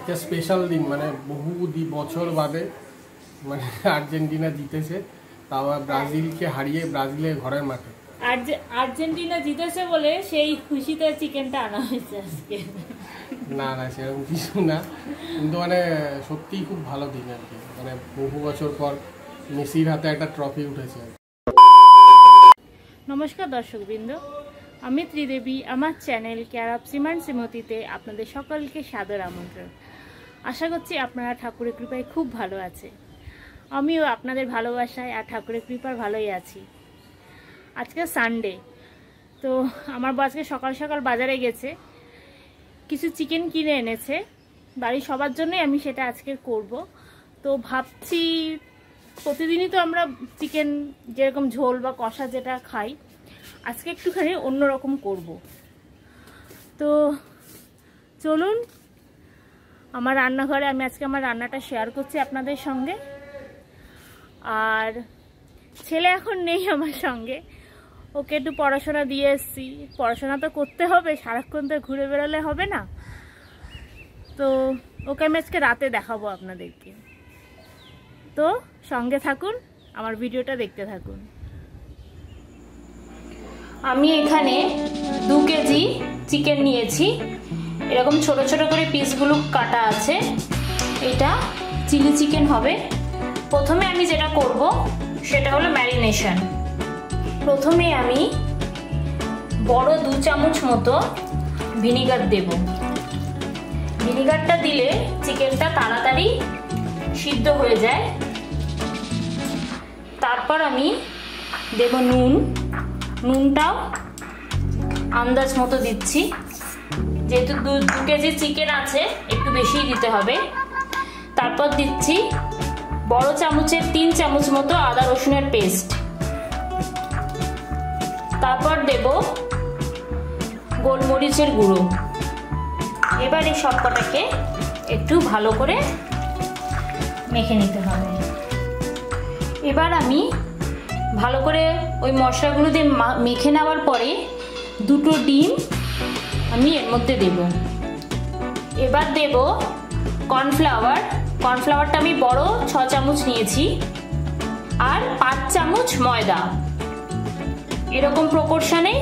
একটা স্পেশাল দিন মানে বহু দি বছর বাদে মানে আর্জেন্টিনা জিতেছে তাও ব্রাজিলকে হারিয়ে ব্রাজিলের ঘরের মাঠে। আর্জে- আর্জেন্টিনা জিতেছে বলে সেই খুশিতে চিকেনটা আনা হয়েছে আজকে। না না সেরকম কিছু না। কিন্তু মানে সত্যিই খুব ভালো দিন আর কি। মানে বহু বছর পর মেসির হাতে একটা ট্রফি উঠেছে। নমস্কার দর্শকবৃন্দ আমি ত্রিদেবী। আমার চ্যানেল ক্যারাপ সিমান শ্রীমতিতে আপনাদের সকলকে সাদর আমন্ত্রণ। আশা করছি আপনারা ঠাকুরের কৃপায় খুব ভালো আছে। আমিও আপনাদের ভালোবাসায় আর ঠাকুরের কৃপার ভালোই আছি। আজকে সানডে তো আমার বউ আজকে সকাল সকাল বাজারে গেছে। কিছু চিকেন কিনে এনেছে। বাড়ির সবার জন্যই আমি সেটা আজকে করব। তো ভাবছি প্রতিদিনই তো আমরা চিকেন যেরকম ঝোল বা কষা যেটা খাই, আজকে একটুখানি অন্যরকম করব। তো চলুন আমার রান্নাঘরে আমি আজকে আমার রান্নাটা শেয়ার করছি আপনাদের সঙ্গে। আর ছেলে এখন নেই আমার সঙ্গে। ওকে একটু পড়াশোনা দিয়ে এসছি। পড়াশোনা তো করতে হবে, সারাক্ষণ তো ঘুরে বেরোলে হবে না। তো ওকে আমি আজকে রাতে দেখাবো আপনাদেরকে। তো সঙ্গে থাকুন, আমার ভিডিওটা দেখতে থাকুন। আমি এখানে দু কেজি চিকেন নিয়েছি। এরকম ছোট ছোট করে পিসগুলো কাটা আছে। এটা চিলি চিকেন হবে। প্রথমে আমি যেটা করব, সেটা হলো ম্যারিনেশন। প্রথমে আমি বড় দু চামচ মতো ভিনিগার দেব। ভিনিগারটা দিলে চিকেনটা তাড়াতাড়ি সিদ্ধ হয়ে যায়। তারপর আমি দেব নুন। নুনটাও আন্দাজ মতো দিচ্ছি। যেহেতু দু দু কেজি চিকেন আছে, একটু বেশিই দিতে হবে। তারপর দিচ্ছি বড় চামচের তিন চামচ মতো আদা রসুনের পেস্ট তারপর দেব গোলমরিচের গুঁড়ো। এবার এই সব কটাকে একটু ভালো করে মেখে নিতে হবে। এবার আমি ভালো করে ওই মশলাগুলো দিয়ে মেখে নেওয়ার পরে দুটো ডিম আমি এর মধ্যে দেব। এবার দেব কর্নফ্লাওয়ার। কর্নফ্লাওয়ারটা আমি বড় ছ চামচ নিয়েছি। আর পাঁচ চামচ ময়দা। এরকম প্রপোর্শনে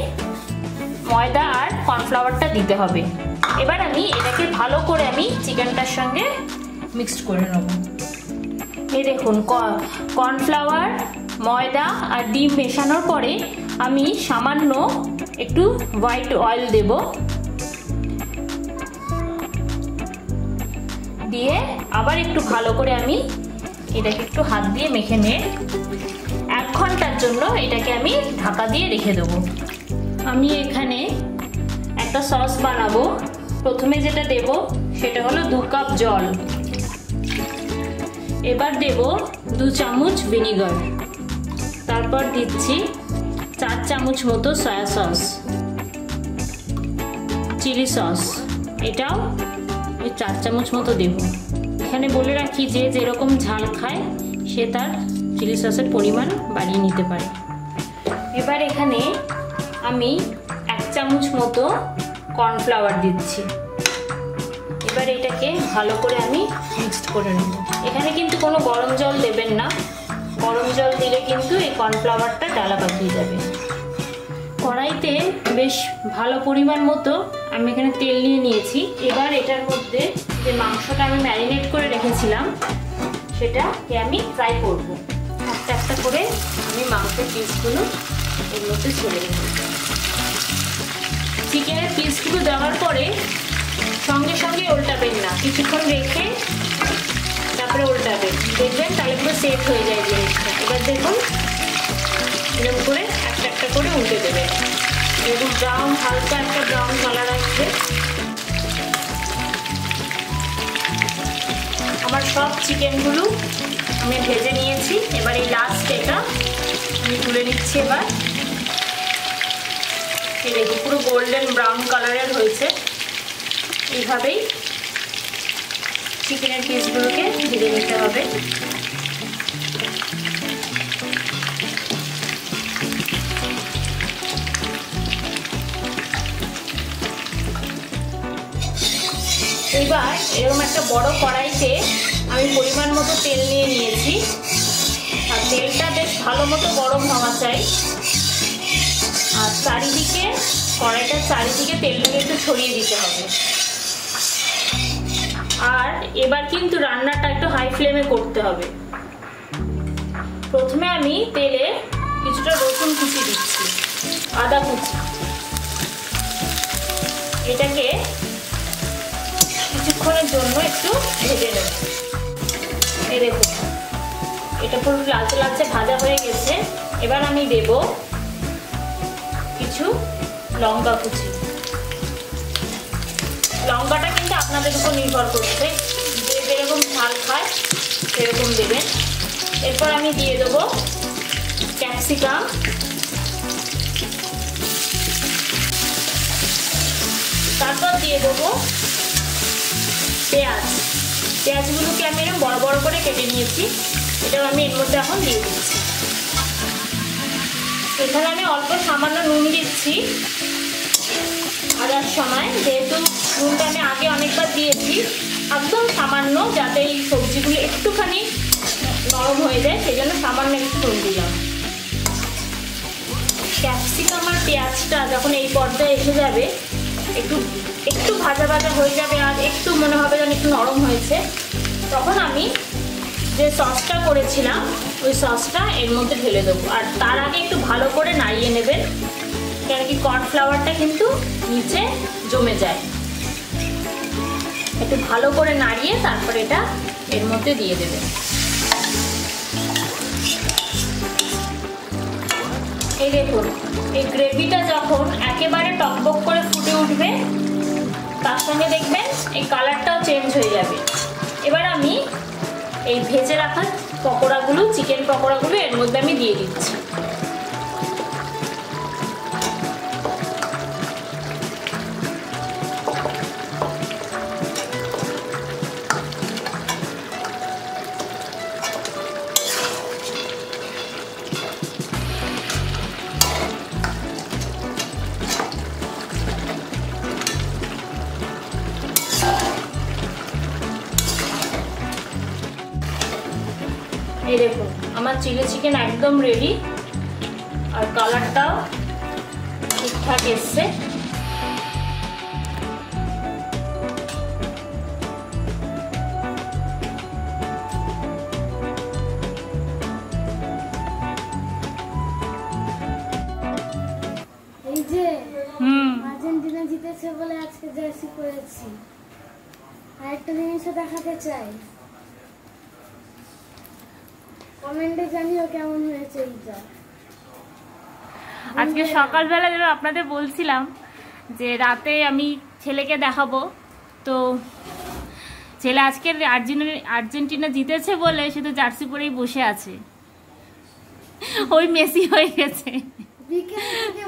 ময়দা আর কর্নফ্লাওয়ারটা দিতে হবে। এবার আমি এটাকে ভালো করে আমি চিকেনটার সঙ্গে মিক্সড করে নেব। এই দেখুন কর্নফ্লাওয়ার, ময়দা আর ডিম মেশানোর পরে আমি সামান্য একটু হোয়াইট অয়েল দেব। দিয়ে আবার একটু ভালো করে আমি এটাকে একটু হাত দিয়ে মেখে নিয়ে এক ঘণ্টার জন্য এটাকে আমি ঢাকা দিয়ে রেখে দেবো। আমি এখানে একটা সস বানাবো। প্রথমে যেটা দেব সেটা হলো দু কাপ জল। এবার দেব দু চামচ ভিনিগার। তারপর দিচ্ছি চার চামচ মতো সয়া সস। Chilli sauce. এটাও চার চামচ মতো দেব। এখানে বলে রাখি যে যেরকম ঝাল খায়, সে তার চিলি সসের পরিমাণ বাড়িয়ে নিতে পারে। এবার এখানে আমি এক চামচ মতো কর্নফ্লাওয়ার দিচ্ছি। এবার এটাকে ভালো করে আমি মিক্সড করে নেব। এখানে কিন্তু কোনো গরম জল দেবেন না। গরম জল দিলে কিন্তু এই কর্নফ্লাওয়ারটা ডালা পাকিয়ে যাবে। কড়াইতে বেশ ভালো পরিমাণ মতো আমি এখানে তেল নিয়ে নিয়েছি। এবার এটার মধ্যে যে মাংসটা আমি ম্যারিনেট করে রেখেছিলাম সেটাকে আমি ফ্রাই করব। একটা একটা করে আমি মাংসের পিসগুলো এর মধ্যে ছেড়ে দেবো। চিকেনের পিসগুলো দেওয়ার পরে সঙ্গে সঙ্গে উল্টাবেন না, কিছুক্ষণ রেখে তারপরে উল্টাবেন। দেখবেন তাহলে পুরো সেট হয়ে যায় জিনিসটা। এবার দেখুন এরকম করে একটা করে উল্টে দেবে। এরকম ব্রাউন হালকা একটা ব্রাউন কালার আসবে আমার সব চিকেনগুলো আমি ভেজে নিয়েছি। এবার এই লাস্ট এটা আমি তুলে নিচ্ছি এবার। দেখি পুরো গোল্ডেন ব্রাউন কালারের হয়েছে। এইভাবেই চিকেনের পিসগুলোকে ভেজে নিতে হবে। এবার এরকম একটা বড় কড়াইতে আমি পরিমাণ মতো তেল নিয়ে নিয়েছি। আর তেলটা বেশ ভালো মতো গরম হওয়া চাই। আর চারিদিকে, কড়াইটার চারিদিকে তেলটাকে একটু ছড়িয়ে দিতে হবে। আর এবার কিন্তু রান্নাটা একটু হাই ফ্লেমে করতে হবে। প্রথমে আমি তেলে কিছুটা রসুন কুচি দিচ্ছি, আদা কুচি। এটাকে কিছুক্ষণের জন্য একটু ভেজে নেব। এই এটা পুরো লালচে লালচে ভাজা হয়ে গেছে। এবার আমি দেব কিছু লঙ্কা কুচি। লঙ্কাটা কিন্তু আপনাদের উপর নির্ভর করছে যে যেরকম ঝাল খায় সেরকম দেবেন। এরপর আমি দিয়ে দেবো ক্যাপসিকাম। তারপর দিয়ে দেবো পেঁয়াজ। পেঁয়াজগুলোকে আমি এরকম বড় বড় করে কেটে নিয়েছি? এটাও আমি এর মধ্যে এখন দিয়ে দিচ্ছি। এখানে আমি অল্প সামান্য নুন দিচ্ছি। ভাজার সময়, যেহেতু নুনটা আমি আগে অনেকবার দিয়েছি, একদম সামান্য যাতে এই সবজিগুলো একটুখানি নরম হয়ে যায়, সেই জন্য সামান্য একটু নুন দিলাম। ক্যাপসিকাম আর পেঁয়াজটা যখন এই পর্যায়ে এসে যাবে একটু একটু ভাজা ভাজা হয়ে যাবে আর একটু মনে হবে যেন একটু নরম হয়েছে। তখন আমি যে সসটা করেছিলাম, ওই সসটা এর মধ্যে ঢেলে দেবো। আর তার আগে একটু ভালো করে নাড়িয়ে নেবেন, কেন কি কর্নফ্লাওয়ারটা কিন্তু নিচে জমে যায়। একটু ভালো করে নাড়িয়ে তারপর এটা এর মধ্যে দিয়ে দেবেন। এই দেখুন, এই গ্রেভিটা যখন একেবারে টকবক করে ফুটে উঠবে, তার সঙ্গে দেখবেন এই কালারটাও চেঞ্জ হয়ে যাবে। এবার আমি এই ভেজে রাখা পকোড়াগুলো, চিকেন পকোড়াগুলো এর মধ্যে আমি দিয়ে দিচ্ছি। এই দেখুন আমার চিলি চিকেন একদম রেডি আর কালারটাও ঠিকঠাক এসছে। এই যে হুম। আর্জেন্টিনা জিতেছে বলে আজকে জার্সি পরেছি। আর একটা জিনিসও দেখাতে চাই। কমেন্টে জানিও কেমন হয়েছে এইটা। আজকে সকালবেলা যেন আপনাদের বলছিলাম যে রাতে আমি ছেলেকে দেখাবো। তো ছেলে আজকে আর্জেন্টিনা আর্জেন্টিনা জিতেছে বলে শুধু জার্সি পরেই বসে আছে। ওই মেসি হয়ে গেছে।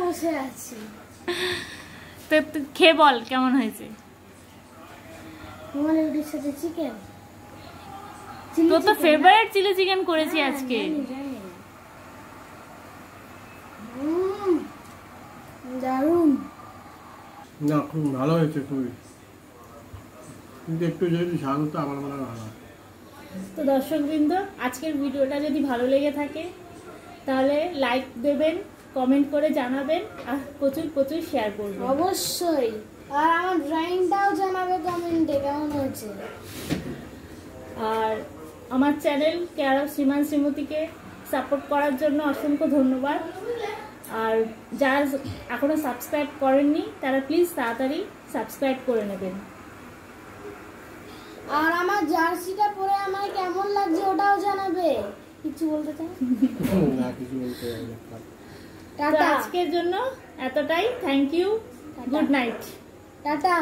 বসে আছি। তো তুই খেয়ে বল কেমন হয়েছে? তোমার সাথে চিকেন তোর তো ফেভারিট চিলি চিকেন করেছি আজকে। দারুণ না খুব ভালো হয়েছে খুবই। কিন্তু একটু যদি ঝাল হতো আমার মনে হয় ভালো। তো দর্শকবৃন্দ আজকের ভিডিওটা যদি ভালো লেগে থাকে তাহলে লাইক দেবেন কমেন্ট করে জানাবেন আর প্রচুর প্রচুর শেয়ার করবেন। অবশ্যই। আর আমার ড্রয়িংটাও জানাবে কমেন্টে কেমন হয়েছে? আর আমার চ্যানেল কেয়ার অফ শ্রীমান শ্রীমতীকে সাপোর্ট করার জন্য অসংখ্য ধন্যবাদ। আর যারা এখনও সাবস্ক্রাইব করেননি তারা প্লিজ তাড়াতাড়ি সাবস্ক্রাইব করে নেবেন। আর আমার জার্সিটা পরে আমার কেমন লাগছে ওটাও জানাবে। কিছু বলতে চাই? না কিছু বলতে। টাটা। আজকের জন্য এতটাই। Thank you good night tata.